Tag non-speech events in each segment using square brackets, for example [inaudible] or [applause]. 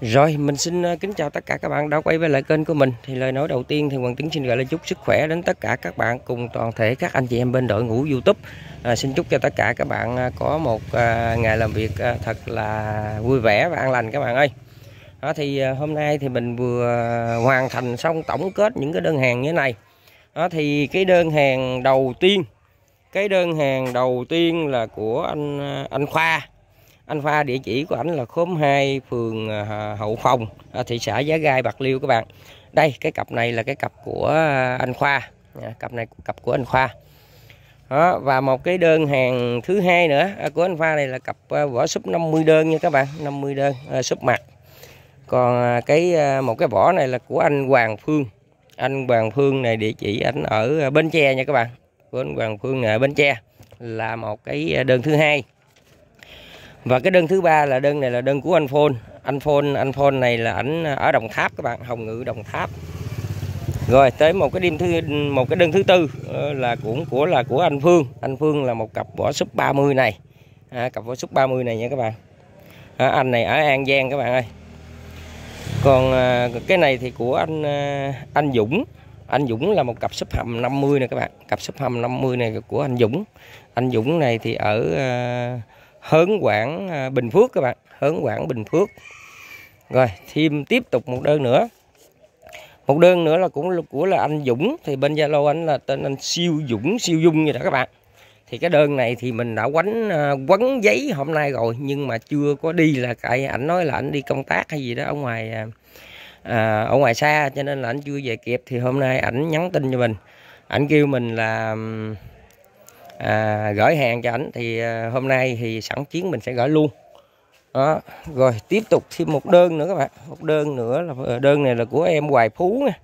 Rồi, mình xin ờ, kính chào tất cả các bạn đã quay về lại kênh của mình. Thì lời nói đầu tiên thì Hoàng Tiến xin gửi lời chúc sức khỏe đến tất cả các bạn cùng toàn thể các anh chị em bên đội ngũ YouTube. À, xin chúc cho tất cả các bạn ờ, có một à, ngày làm việc à, thật là vui vẻ và an lành các bạn ơi. Đó, thì à, hôm nay thì mình vừa hoàn thành xong tổng kết những cái đơn hàng như thế này. Đó, thì cái đơn hàng đầu tiên, cái đơn hàng đầu tiên là của anh anh Khoa anh Pha địa chỉ của ảnh là khóm 2 phường à, Hậu Phòng à, thị xã Giá Gai Bạc Liêu các bạn. Đây cái cặp này là cái cặp của à, anh Khoa. Dạ, cặp này cặp của anh Khoa. Đó, và một cái đơn hàng thứ hai nữa của anh Pha này là cặp vỏ súp 50 đơn nha các bạn 50 đơn súp mặt còn cái một cái vỏ này là của anh Hoàng Phương. Anh Hoàng Phương này địa chỉ ảnh ở Bến Tre nha các bạn. Của anh Hoàng Phương ở Bến Tre là một cái đơn thứ hai và cái đơn thứ ba là đơn này là đơn của anh Phôn anh Phôn anh Phôn này là ảnh ở Đồng Tháp các bạn Hồng Ngự Đồng Tháp. Rồi tới một cái đêm thứ một cái đơn thứ tư ờ, là cũng của là của anh Phương. Anh Phương là một cặp vỏ súp 30 này. À, cặp vỏ súp 30 này nha các bạn. À, anh này ở An Giang các bạn ơi. Còn à, cái này thì của anh à, anh Dũng. Anh Dũng là một cặp súp hầm 50 này các bạn. Cặp súp hầm 50 này của anh Dũng. Anh Dũng này thì ở à, Hớn Quảng à, Bình Phước các bạn. Hớn Quảng Bình Phước. Rồi thêm tiếp tục một đơn nữa. Một đơn nữa là cũng của là anh Dũng. Thì bên Zalo anh là tên anh siêu Dũng siêu Dung như đó các bạn. Thì cái đơn này thì mình đã quánh à, quấn giấy hôm nay rồi nhưng mà chưa có đi là cái ảnh nói là anh đi công tác hay gì đó ở ngoài à, à ở ngoài xa cho nên là anh chưa về kịp. Thì hôm nay ảnh nhắn tin cho mình. Ảnh kêu mình là à, gửi hàng cho ảnh thì à, hôm nay thì sẵn chiến mình sẽ gửi luôn. Đó rồi tiếp tục thêm một đơn nữa các bạn. Một đơn nữa là ờ, đơn này là của em Hoài Phú nha.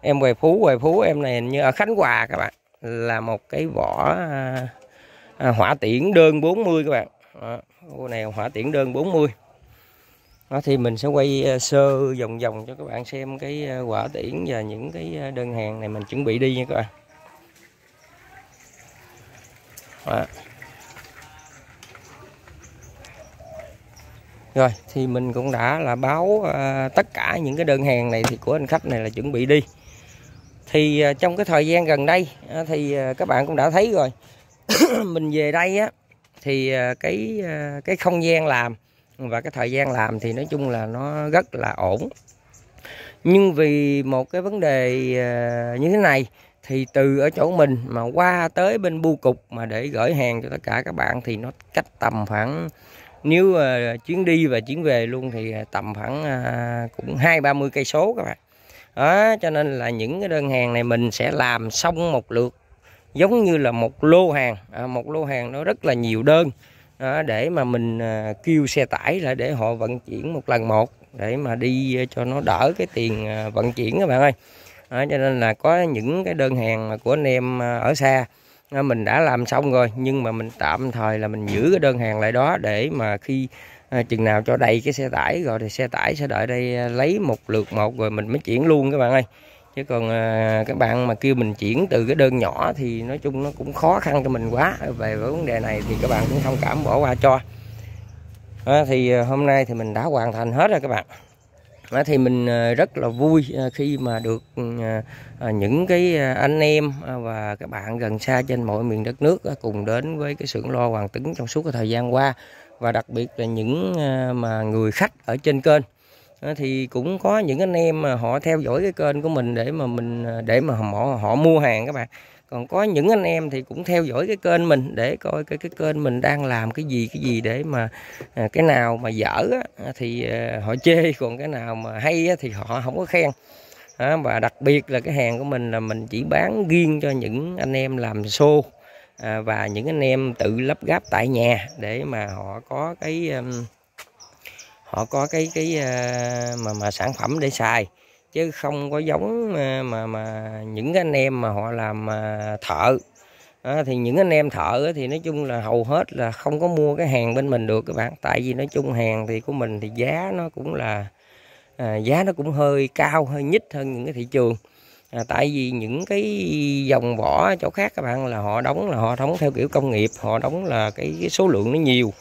Em Hoài Phú Hoài Phú em này như ở Khánh Hòa các bạn. Là một cái vỏ à, à, hỏa tiễn đơn 40 các bạn. Đó, này hỏa tiễn đơn 40 đó thì mình sẽ quay ờ, sơ vòng vòng cho các bạn xem cái ờ, quả tiễn và những cái đơn hàng này mình chuẩn bị đi nha các bạn. Đấy. rồi thì mình cũng đã là báo uh, tất cả những cái đơn hàng này thì của anh khách này là chuẩn bị đi. Thì uh, trong cái thời gian gần đây uh, thì uh, các bạn cũng đã thấy rồi. [coughs] Mình về đây á thì uh, cái uh, cái không gian làm và cái thời gian làm thì nói chung là nó rất là ổn. Nhưng vì một cái vấn đề uh, như thế này thì từ ở chỗ mình mà qua tới bên bưu cục mà để gửi hàng cho tất cả các bạn thì nó cách tầm khoảng nếu uh, chuyến đi và chuyến về luôn thì ờ, tầm khoảng uh, cũng hai ba mươi cây số các bạn. Đó cho nên là những cái đơn hàng này mình sẽ làm xong một lượt giống như là một lô hàng. À, một lô hàng nó rất là nhiều đơn. Đó, để mà mình ờ, kêu xe tải lại để họ vận chuyển một lần một để mà đi cho nó đỡ cái tiền vận chuyển các bạn ơi à, cho nên là có những cái đơn hàng của anh em à, ở xa à, mình đã làm xong rồi nhưng mà mình tạm thời là mình giữ cái đơn hàng lại đó để mà khi à, chừng nào cho đầy cái xe tải rồi thì xe tải sẽ đợi đây à, lấy một lượt một rồi mình mới chuyển luôn các bạn ơi. Chứ còn à, các bạn mà kêu mình chuyển từ cái đơn nhỏ thì nói chung nó cũng khó khăn cho mình quá. Về vấn đề này thì các bạn cũng thông cảm bỏ qua cho. À, thì hôm nay thì mình đã hoàn thành hết rồi các bạn thì mình à, rất là vui à, khi mà được à, những cái anh em và các bạn gần xa trên mọi miền đất nước cùng đến với cái xưởng lo Hoàng Tứng trong suốt cái thời gian qua. Và đặc biệt là những mà người khách ở trên kênh. Thì cũng có những anh em mà họ theo dõi cái kênh của mình để mà mình để mà họ họ mua hàng các bạn còn có những anh em thì cũng theo dõi cái kênh mình để coi cái cái kênh mình đang làm cái gì cái gì để mà à, cái nào mà dở á, à, thì à, họ chê còn cái nào mà hay á, thì họ không có khen. À, và đặc biệt là cái hàng của mình là mình chỉ bán riêng cho những anh em làm xô à, và những anh em tự lắp ráp tại nhà để mà họ có cái um, họ có cái cái uh, mà mà sản phẩm để xài chứ không có giống mà mà, mà những anh em mà họ làm mà thợ. À, thì những anh em thợ thì nói chung là hầu hết là không có mua cái hàng bên mình được các bạn. Tại vì nói chung hàng thì của mình thì giá nó cũng là à, giá nó cũng hơi cao hơi nhích hơn những cái thị trường. À, tại vì những cái dòng vỏ chỗ khác các bạn là họ đóng là họ đóng theo kiểu công nghiệp họ đóng là cái, cái số lượng nó nhiều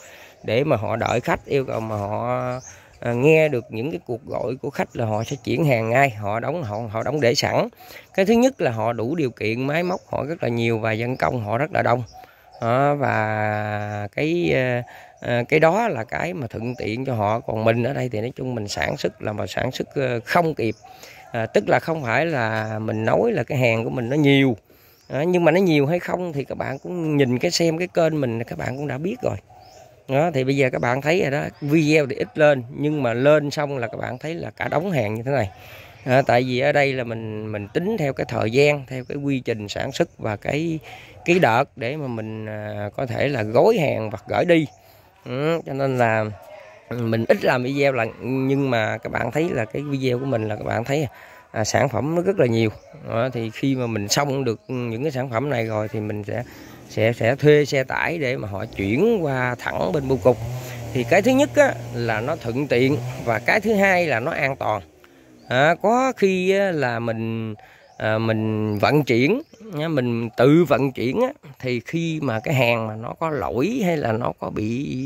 để mà họ đợi khách yêu cầu mà họ à, nghe được những cái cuộc gọi của khách là họ sẽ chuyển hàng ngay họ đóng họ họ đóng để sẵn. Cái thứ nhất là họ đủ điều kiện máy móc họ rất là nhiều và dân công họ rất là đông. À, và cái à, à, cái đó là cái mà thuận tiện cho họ. Còn mình ở đây thì nói chung mình sản xuất là mà sản xuất ờ, không kịp. À, tức là không phải là mình nói là cái hàng của mình nó nhiều. À, nhưng mà nó nhiều hay không thì các bạn cũng nhìn cái xem cái kênh mình các bạn cũng đã biết rồi đó thì bây giờ các bạn thấy rồi đó video thì ít lên nhưng mà lên xong là các bạn thấy là cả đống hàng như thế này. À, tại vì ở đây là mình mình tính theo cái thời gian theo cái quy trình sản xuất và cái cái đợt để mà mình à, có thể là gói hàng và gửi đi. Ừ, cho nên là mình ít làm video là nhưng mà các bạn thấy là cái video của mình là các bạn thấy à, sản phẩm nó rất là nhiều. Đó, thì khi mà mình xong được những cái sản phẩm này rồi thì mình sẽ sẽ sẽ thuê xe tải để mà họ chuyển qua thẳng bên bưu cục. Thì cái thứ nhất á, là nó thuận tiện và cái thứ hai là nó an toàn. À, có khi á, là mình à, mình vận chuyển à, mình tự vận chuyển á, thì khi mà cái hàng mà nó có lỗi hay là nó có bị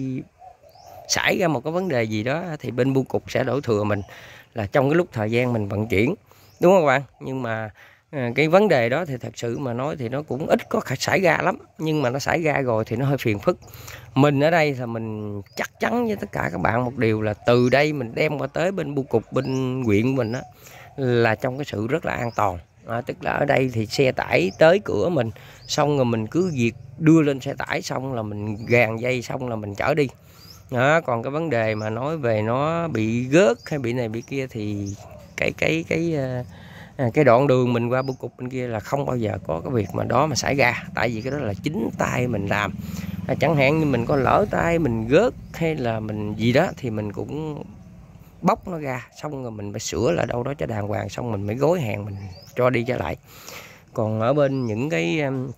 xảy ra một cái vấn đề gì đó thì bên bưu cục sẽ đổ thừa mình là trong cái lúc thời gian mình vận chuyển. Đúng không các bạn? Nhưng mà à, cái vấn đề đó thì thật sự mà nói thì nó cũng ít có xảy ra lắm. Nhưng mà nó xảy ra rồi thì nó hơi phiền phức. Mình ở đây là mình chắc chắn với tất cả các bạn một điều là từ đây mình đem qua tới bên bưu cục bên huyện mình á là trong cái sự rất là an toàn. À, tức là ở đây thì xe tải tới cửa mình xong rồi mình cứ việc đưa lên xe tải xong là mình gàn dây xong là mình chở đi. Đó, còn cái vấn đề mà nói về nó bị gớt hay bị này bị kia thì cái cái cái ờ, à, cái đoạn đường mình qua bưu cục bên kia là không bao giờ có cái việc mà đó mà xảy ra tại vì cái đó là chính tay mình làm. À, chẳng hạn như mình có lỡ tay mình gớt hay là mình gì đó thì mình cũng bóc nó ra xong rồi mình phải sửa lại đâu đó cho đàng hoàng xong mình mới gối hàng mình cho đi trở lại. Còn ở bên những cái um,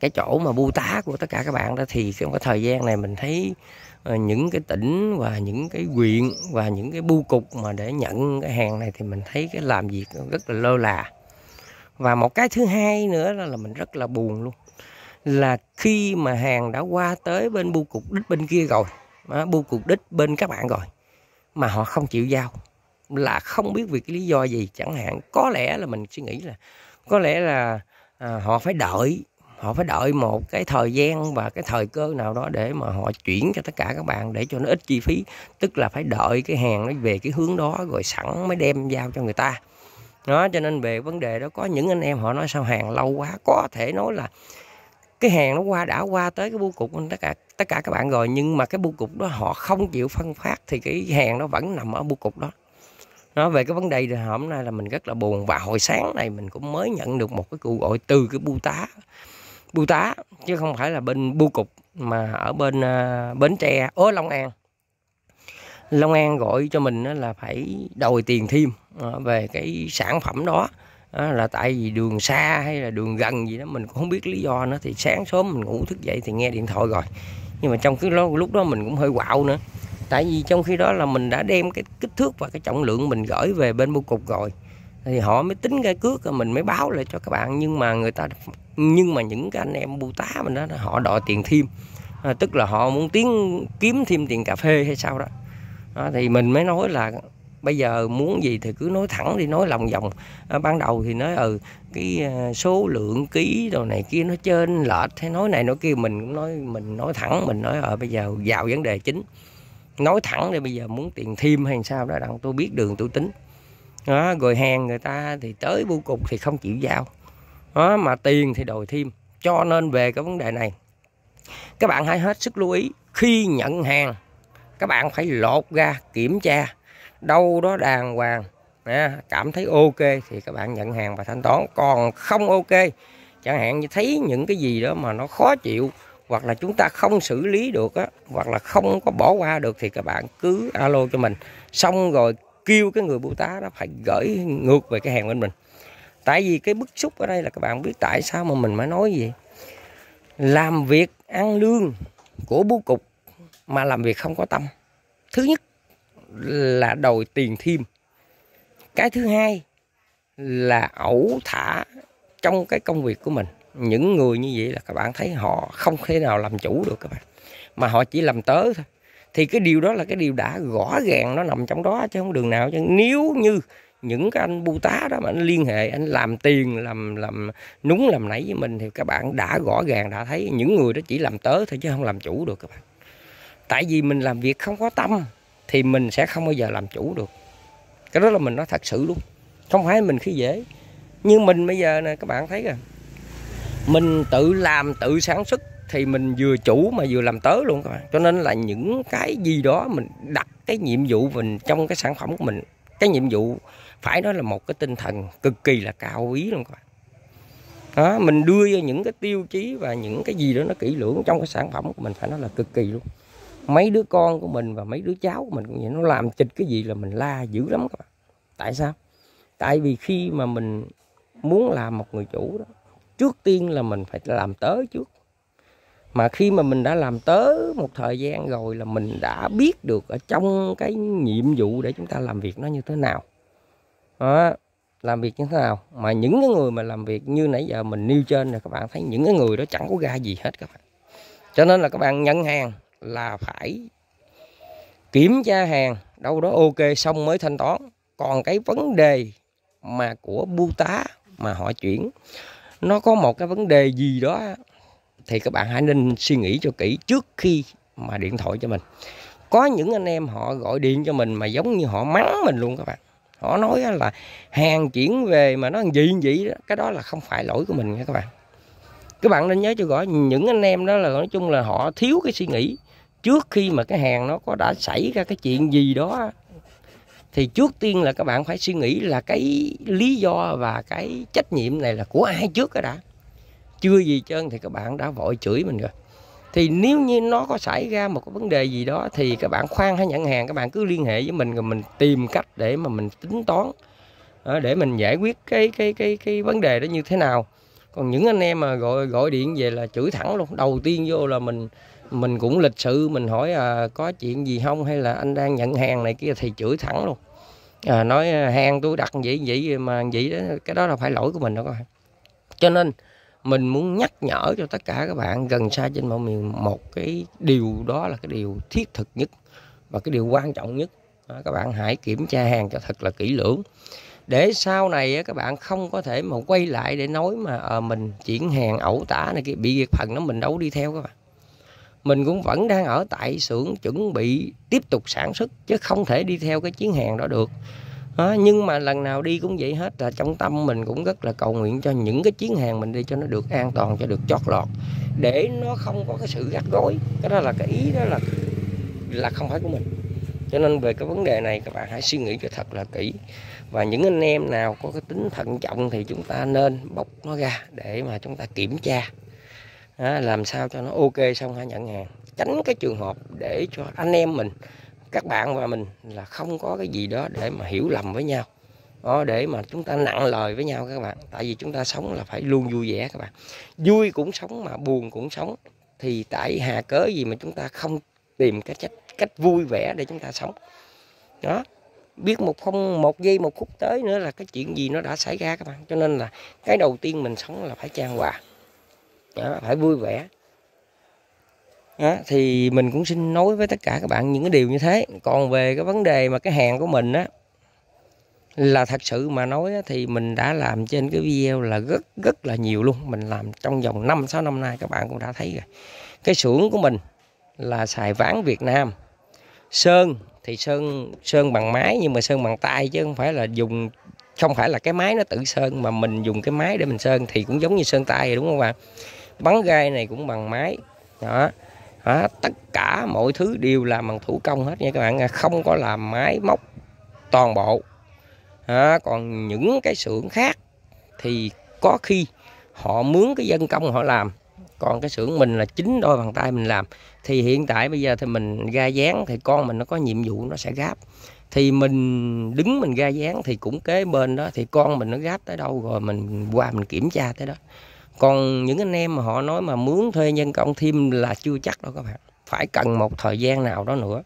cái chỗ mà bu tá của tất cả các bạn đó thì trong cái thời gian này mình thấy Ờ, những cái tỉnh và những cái huyện và những cái bưu cục mà để nhận cái hàng này thì mình thấy cái làm việc rất là lơ là. Và một cái thứ hai nữa là, là mình rất là buồn luôn là khi mà hàng đã qua tới bên bưu cục đích bên kia rồi bưu cục đích bên các bạn rồi mà họ không chịu giao là không biết vì cái lý do gì. Chẳng hạn có lẽ là mình suy nghĩ là có lẽ là à, họ phải đợi họ phải đợi một cái thời gian và cái thời cơ nào đó để mà họ chuyển cho tất cả các bạn để cho nó ít chi phí. Tức là phải đợi cái hàng nó về cái hướng đó rồi sẵn mới đem giao cho người ta. Đó, cho nên về vấn đề đó, có những anh em họ nói sao hàng lâu quá. Có thể nói là cái hàng nó qua, đã qua tới cái bưu cục tất cả tất cả các bạn rồi, nhưng mà cái bưu cục đó họ không chịu phân phát thì cái hàng nó vẫn nằm ở bưu cục đó. Nó về cái vấn đề thì hôm nay là mình rất là buồn. Và hồi sáng này mình cũng mới nhận được một cái cuộc gọi từ cái bưu tá bưu tá chứ không phải là bên bưu cục mà ở bên uh, bến tre. Ở long an. Long an gọi cho mình là phải đòi tiền thêm ờ, về cái sản phẩm đó. Đó là tại vì đường xa hay là đường gần gì đó mình cũng không biết lý do nữa. Thì sáng sớm mình ngủ thức dậy thì nghe điện thoại rồi nhưng mà trong cái lúc đó mình cũng hơi quạo nữa. Tại vì trong khi đó là mình đã đem cái kích thước và cái trọng lượng mình gửi về bên bưu cục rồi. Thì họ mới tính cái cước rồi mình mới báo lại cho các bạn. Nhưng mà người ta nhưng mà những cái anh em bu tá mình đó họ đòi tiền thêm. À, tức là họ muốn tiến kiếm thêm tiền cà phê hay sao đó. À, thì mình mới nói là bây giờ muốn gì thì cứ nói thẳng đi nói lòng vòng. À, ban đầu thì nói ừ cái à, số lượng ký đồ này kia nó trên lệch hay nói này nói kia mình cũng nói mình nói thẳng mình nói ở bây giờ vào vấn đề chính. Nói thẳng đi bây giờ muốn tiền thêm hay sao đó đặng tôi biết đường tôi tính. Đó, rồi hàng người ta thì tới bưu cục thì không chịu giao đó, mà tiền thì đòi thêm. Cho nên về cái vấn đề này các bạn hãy hết sức lưu ý khi nhận hàng các bạn phải lột ra kiểm tra. Đâu đó đàng hoàng cảm thấy ok thì các bạn nhận hàng và thanh toán. Còn không ok chẳng hạn như thấy những cái gì đó mà nó khó chịu hoặc là chúng ta không xử lý được á hoặc là không có bỏ qua được thì các bạn cứ alo cho mình. Xong rồi kêu cái người bưu tá đó phải gửi ngược về cái hàng bên mình tại vì cái bức xúc ở đây là các bạn biết tại sao mà mình mới nói gì. Làm việc ăn lương của bố cục mà làm việc không có tâm. Thứ nhất là đòi tiền thêm. Cái thứ hai là ẩu thả trong cái công việc của mình. Những người như vậy là các bạn thấy họ không thể nào làm chủ được các bạn. Mà họ chỉ làm tớ thôi. Thì cái điều đó là cái điều đã rõ ràng nó nằm trong đó chứ không đường nào chứ. Nếu như những cái anh bu tá đó mà anh liên hệ, anh làm tiền, làm làm núng, làm nảy với mình thì các bạn đã rõ ràng, đã thấy những người đó chỉ làm tớ thôi chứ không làm chủ được các bạn. Tại vì mình làm việc không có tâm thì mình sẽ không bao giờ làm chủ được. Cái đó là mình nói thật sự luôn. Không phải mình khi dễ. Nhưng mình bây giờ nè, các bạn thấy rồi mình tự làm, tự sản xuất thì mình vừa chủ mà vừa làm tớ luôn các bạn. Cho nên là những cái gì đó mình đặt cái nhiệm vụ mình trong cái sản phẩm của mình, cái nhiệm vụ phải nói là một cái tinh thần cực kỳ là cao quý luôn các bạn. Đó, mình đưa ra những cái tiêu chí và những cái gì đó nó kỹ lưỡng trong cái sản phẩm của mình phải nói là cực kỳ luôn. Mấy đứa con của mình và mấy đứa cháu của mình cũng vậy nó làm chịch cái gì là mình la dữ lắm các bạn. Tại sao? Tại vì khi mà mình muốn làm một người chủ đó trước tiên là mình phải làm tớ trước. Mà khi mà mình đã làm tớ một thời gian rồi là mình đã biết được ở trong cái nhiệm vụ để chúng ta làm việc nó như thế nào đó, làm việc như thế nào? Mà những cái người mà làm việc như nãy giờ mình nêu trên là các bạn thấy những cái người đó chẳng có ra gì hết các bạn. Cho nên là các bạn nhận hàng là phải kiểm tra hàng đâu đó ok xong mới thanh toán. Còn cái vấn đề mà của bưu tá mà họ chuyển nó có một cái vấn đề gì đó thì các bạn hãy nên suy nghĩ cho kỹ trước khi mà điện thoại cho mình. Có những anh em họ gọi điện cho mình mà giống như họ mắng mình luôn các bạn họ nói là hàng chuyển về mà nó gì vậy đó, cái đó là không phải lỗi của mình nha các bạn. Các bạn nên nhớ cho rõ, những anh em đó là nói chung là họ thiếu cái suy nghĩ. Trước khi mà cái hàng nó có đã xảy ra cái chuyện gì đó thì trước tiên là các bạn phải suy nghĩ là cái lý do và cái trách nhiệm này là của ai trước cái đã. Chưa gì trơn thì các bạn đã vội chửi mình rồi thì nếu như nó có xảy ra một cái vấn đề gì đó thì các bạn khoan hay nhận hàng các bạn cứ liên hệ với mình rồi mình tìm cách để mà mình tính toán ờ, để mình giải quyết cái cái cái cái vấn đề đó như thế nào. Còn những anh em mà gọi gọi điện về là chửi thẳng luôn. Đầu tiên vô là mình mình cũng lịch sự mình hỏi à, có chuyện gì không hay là anh đang nhận hàng này kia thì chửi thẳng luôn. À, nói à, hàng tôi đặt vậy vậy mà vậy đó cái đó là phải lỗi của mình đó các bạn. Cho nên mình muốn nhắc nhở cho tất cả các bạn gần xa trên mọi miền một cái điều đó là cái điều thiết thực nhất và cái điều quan trọng nhất. Các bạn hãy kiểm tra hàng cho thật là kỹ lưỡng. Để sau này các bạn không có thể mà quay lại để nói mà à, mình chuyển hàng ẩu tả này kia bị việc phần nó mình đâu đi theo các bạn. Mình cũng vẫn đang ở tại xưởng chuẩn bị tiếp tục sản xuất chứ không thể đi theo cái chuyến hàng đó được đó, nhưng mà lần nào đi cũng vậy hết là trong tâm mình cũng rất là cầu nguyện cho những cái chuyến hàng mình đi cho nó được an toàn cho được chót lọt để nó không có cái sự gắt gối cái đó là cái ý đó là là không phải của mình. Cho nên về cái vấn đề này các bạn hãy suy nghĩ cho thật là kỹ. Và những anh em nào có cái tính thận trọng thì chúng ta nên bóc nó ra để mà chúng ta kiểm tra. À, làm sao cho nó ok xong hãy nhận hàng. Tránh cái trường hợp để cho anh em mình các bạn và mình là không có cái gì đó để mà hiểu lầm với nhau. Đó, để mà chúng ta nặng lời với nhau các bạn. Tại vì chúng ta sống là phải luôn vui vẻ các bạn. Vui cũng sống mà buồn cũng sống. Thì tại hà cớ gì mà chúng ta không tìm cái cách cách vui vẻ để chúng ta sống? Đó. Biết một không một giây một phút tới nữa là cái chuyện gì nó đã xảy ra các bạn. Cho nên là cái đầu tiên mình sống là phải trang hòa. Đó, phải vui vẻ đó, thì mình cũng xin nói với tất cả các bạn những cái điều như thế. Còn về cái vấn đề mà cái hàng của mình á là thật sự mà nói thì mình đã làm trên cái video là rất rất là nhiều luôn. Mình làm trong vòng 5 6 năm nay các bạn cũng đã thấy rồi. Cái xưởng của mình là xài ván Việt Nam. Sơn thì sơn sơn bằng máy nhưng mà sơn bằng tay chứ không phải là dùng không phải là cái máy nó tự sơn mà mình dùng cái máy để mình sơn thì cũng giống như sơn tay đúng không bạn? Bắn gai này cũng bằng máy. Đó đó, tất cả mọi thứ đều làm bằng thủ công hết nha các bạn. Không có làm máy móc toàn bộ. Đó, còn những cái xưởng khác thì có khi họ mướn cái dân công họ làm. Còn cái xưởng mình là chính đôi bàn tay mình làm. Thì hiện tại bây giờ thì mình ra dán thì con mình nó có nhiệm vụ nó sẽ gáp. Thì mình đứng mình ra dán thì cũng kế bên đó thì con mình nó gáp tới đâu rồi mình qua mình kiểm tra tới đó còn những anh em mà họ nói mà mướn thuê nhân công thêm là chưa chắc đâu các bạn. Phải cần một thời gian nào đó nữa.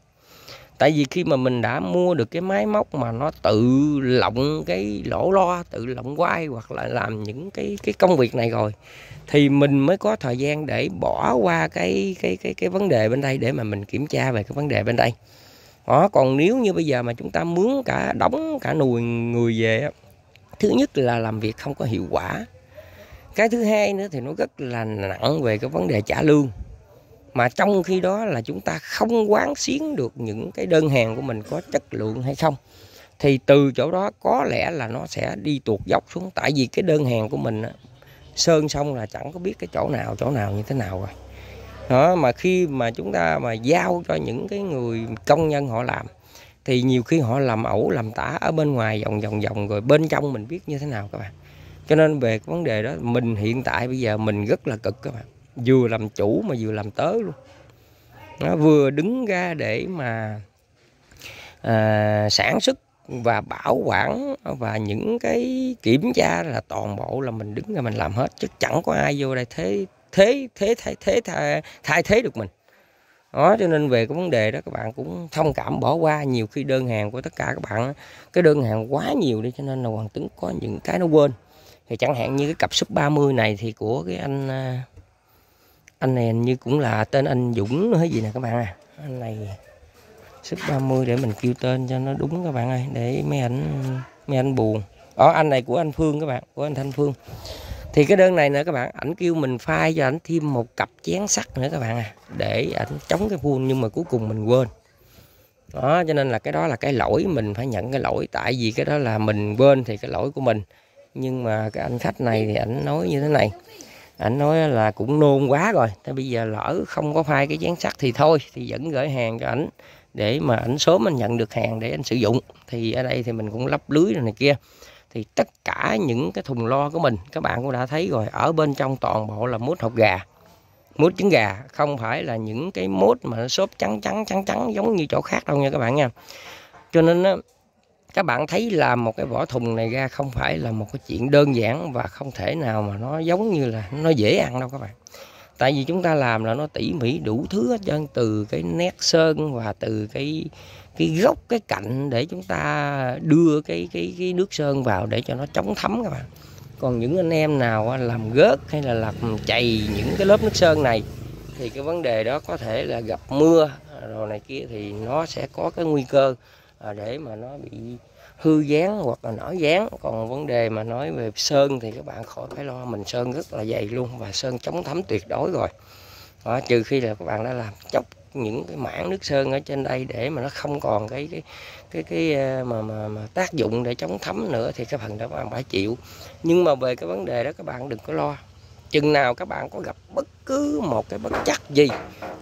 Tại vì khi mà mình đã mua được cái máy móc mà nó tự lộng cái lỗ lo, tự lộng quay hoặc là làm những cái cái công việc này rồi, thì mình mới có thời gian để bỏ qua cái cái cái cái vấn đề bên đây để mà mình kiểm tra về cái vấn đề bên đây. Đó, còn nếu như bây giờ mà chúng ta mướn cả đóng cả nùi người về thứ nhất là làm việc không có hiệu quả cái thứ hai nữa thì nó rất là nặng về cái vấn đề trả lương. Mà trong khi đó là chúng ta không quán xuyến được những cái đơn hàng của mình có chất lượng hay không, thì từ chỗ đó có lẽ là nó sẽ đi tuột dốc xuống. Tại vì cái đơn hàng của mình sơn xong là chẳng có biết cái chỗ nào chỗ nào như thế nào rồi. Đó, mà khi mà chúng ta mà giao cho những cái người công nhân họ làm, thì nhiều khi họ làm ẩu, làm tả ở bên ngoài vòng vòng vòng, rồi bên trong mình biết như thế nào các bạn cho nên về cái vấn đề đó mình hiện tại bây giờ mình rất là cực các bạn. Vừa làm chủ mà vừa làm tớ luôn. Nó vừa đứng ra để mà à, sản xuất và bảo quản và những cái kiểm tra là toàn bộ là mình đứng ra mình làm hết. Chứ chẳng có ai vô đây thế thế thế thế thế thay, thay thế được mình. Đó cho nên về cái vấn đề đó các bạn cũng thông cảm bỏ qua. Nhiều khi đơn hàng của tất cả các bạn cái đơn hàng quá nhiều đi cho nên là hoàng tính có những cái nó quên thì chẳng hạn như cái cặp sub 30 này thì của cái anh à, anh này như cũng là tên anh Dũng nữa hay gì nè các bạn à. Anh này sub 30 để mình kêu tên cho nó đúng các bạn ơi, để mấy anh mấy anh buồn. Đó anh này của anh Phương các bạn, của anh Thanh Phương. Thì cái đơn này nữa các bạn, ảnh kêu mình phai cho ảnh thêm một cặp chén sắt nữa các bạn à để ảnh chống cái phun nhưng mà cuối cùng mình quên. Đó, cho nên là cái đó là cái lỗi mình phải nhận cái lỗi, tại vì cái đó là mình quên thì cái lỗi của mình nhưng mà cái anh khách này thì ảnh nói như thế này. Ảnh nói là cũng nôn quá rồi. Thế bây giờ lỡ không có phai cái chén sắt thì thôi thì vẫn gửi hàng cho ảnh để mà ảnh sớm anh nhận được hàng để anh sử dụng. Thì ở đây thì mình cũng lắp lưới rồi này kia. Thì tất cả những cái thùng lo của mình các bạn cũng đã thấy rồi ở bên trong toàn bộ là mút hộp gà. Mút trứng gà không phải là những cái mút mà nó xốp trắng trắng trắng trắng giống như chỗ khác đâu nha các bạn nha. Cho nên á, các bạn thấy làm một cái vỏ thùng này ra không phải là một cái chuyện đơn giản và không thể nào mà nó giống như là nó dễ ăn đâu các bạn. Tại vì chúng ta làm là nó tỉ mỉ đủ thứ hết trơn, từ cái nét sơn và từ cái cái gốc, cái cạnh để chúng ta đưa cái cái cái nước sơn vào để cho nó chống thấm các bạn. Còn những anh em nào làm gớt hay là làm chày những cái lớp nước sơn này, thì cái vấn đề đó có thể là gặp mưa, rồi này kia thì nó sẽ có cái nguy cơ. Ờ, để mà nó bị hư dán hoặc là nở dán. còn vấn đề mà nói về sơn thì các bạn khỏi phải lo mình sơn rất là dày luôn và sơn chống thấm tuyệt đối rồi. Đó, trừ khi là các bạn đã làm chốc những cái mảng nước sơn ở trên đây để mà nó không còn cái cái cái cái ờ, mà mà, mà tác dụng để chống thấm nữa thì cái phần đó các bạn phải chịu. Nhưng mà về cái vấn đề đó các bạn đừng có lo. Chừng nào các bạn có gặp bất cứ một cái bất chắc gì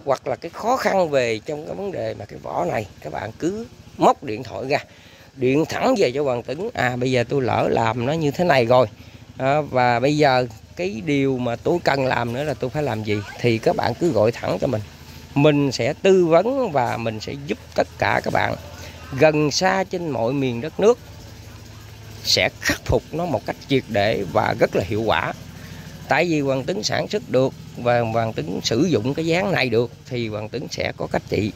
hoặc là cái khó khăn về trong cái vấn đề mà cái vỏ này các bạn cứ móc điện thoại ra điện thẳng về cho hoàng tấn. À bây giờ tôi lỡ làm nó như thế này rồi. À, và bây giờ cái điều mà tôi cần làm nữa là tôi phải làm gì? Thì các bạn cứ gọi thẳng cho mình. Mình sẽ tư vấn và mình sẽ giúp tất cả các bạn. Gần xa trên mọi miền đất nước sẽ khắc phục nó một cách triệt để và rất là hiệu quả. Tại vì hoàng tính sản xuất được và hoàng tính sử dụng cái dáng này được thì hoàng tính sẽ có cách trị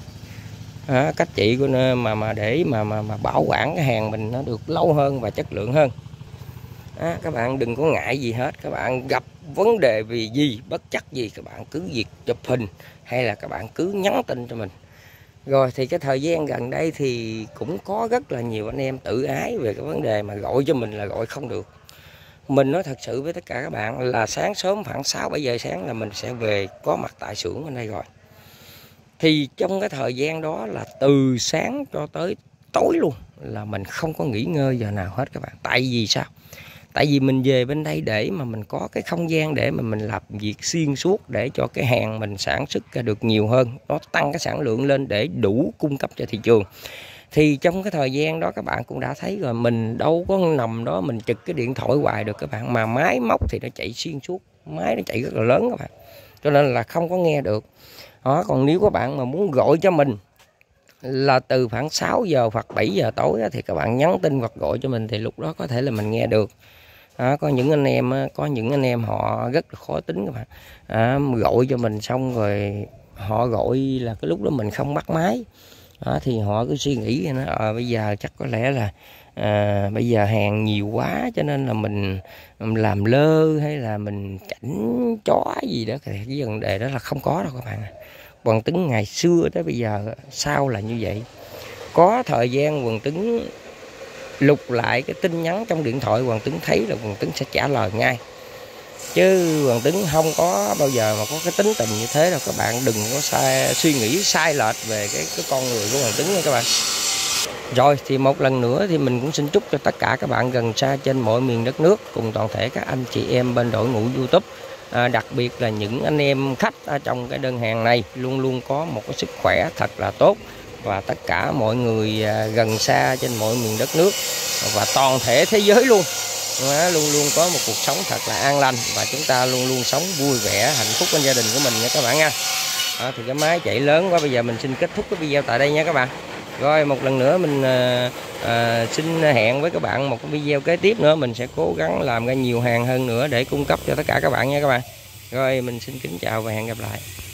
à, cách trị của nó mà mà để mà mà mà bảo quản cái hàng mình nó được lâu hơn và chất lượng hơn. À, các bạn đừng có ngại gì hết các bạn gặp vấn đề vì gì bất chắc gì các bạn cứ việc chụp hình hay là các bạn cứ nhắn tin cho mình. Rồi thì cái thời gian gần đây thì cũng có rất là nhiều anh em tự ái về cái vấn đề mà gọi cho mình là gọi không được. Mình nói thật sự với tất cả các bạn là sáng sớm khoảng 6 7 giờ sáng là mình sẽ về có mặt tại xưởng bên đây rồi thì trong cái thời gian đó là từ sáng cho tới tối luôn là mình không có nghỉ ngơi giờ nào hết các bạn. Tại vì sao? Tại vì mình về bên đây để mà mình có cái không gian để mà mình làm việc xuyên suốt để cho cái hàng mình sản xuất ra được nhiều hơn. Nó tăng cái sản lượng lên để đủ cung cấp cho thị trường. Thì trong cái thời gian đó các bạn cũng đã thấy rồi, mình đâu có nằm đó mình trực cái điện thoại hoài được các bạn, mà máy móc thì nó chạy xuyên suốt, máy nó chạy rất là lớn các bạn. Cho nên là không có nghe được đó còn nếu các bạn mà muốn gọi cho mình là từ khoảng 6 giờ hoặc 7 giờ tối thì các bạn nhắn tin hoặc gọi cho mình thì lúc đó có thể là mình nghe được. Đó, có những anh em có những anh em họ rất là khó tính các bạn. À, gọi cho mình xong rồi họ gọi là cái lúc đó mình không bắt máy. Đó thì họ cứ suy nghĩ nó à, ờ, bây giờ chắc có lẽ là à, bây giờ hàng nhiều quá cho nên là mình, làm lơ hay là mình chảnh chó gì đó cái vấn đề đó là không có đâu các bạn quần tứng ngày xưa tới bây giờ sao là như vậy? Có thời gian quần tứng lục lại cái tin nhắn trong điện thoại quần tứng thấy là quần tứng sẽ trả lời ngay. Chứ quần tứng không có bao giờ mà có cái tính tình như thế đâu các bạn. Đừng có sai, suy nghĩ sai lệch về cái, cái con người của quần tứng nha các bạn rồi thì một lần nữa thì mình cũng xin chúc cho tất cả các bạn gần xa trên mọi miền đất nước cùng toàn thể các anh chị em bên đội ngũ YouTube. À, đặc biệt là những anh em khách ở trong cái đơn hàng này luôn luôn có một cái sức khỏe thật là tốt. Và tất cả mọi người à, gần xa trên mọi miền đất nước và toàn thể thế giới luôn à, luôn luôn có một cuộc sống thật là an lành. Và chúng ta luôn luôn sống vui vẻ hạnh phúc bên gia đình của mình nha các bạn nha. À, thì cái máy chạy lớn quá bây giờ mình xin kết thúc cái video tại đây nha các bạn rồi một lần nữa mình à, à, xin hẹn với các bạn một cái video kế tiếp nữa. Mình sẽ cố gắng làm ra nhiều hàng hơn nữa để cung cấp cho tất cả các bạn nha các bạn. Rồi mình xin kính chào và hẹn gặp lại.